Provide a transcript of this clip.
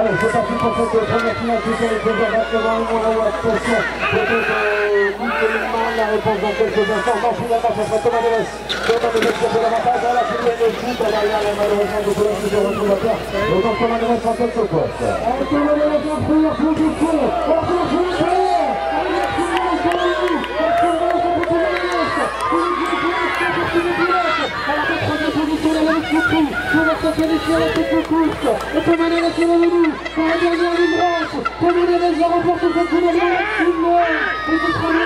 c'est parti pour cette première finale qui est le monde à attention. Peut-être la réponse dans quelques instants. Non, finalement, ça sera Thomas Deves. Thomas Deves qui a fait l'avantage. La de derrière, malheureusement, de Cologne qui se en quelque poste. Thomas Deves en première être qualifié à la tête Tomaneles est revenu pour finale. Et ce sera une magnifique